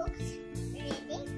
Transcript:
books reading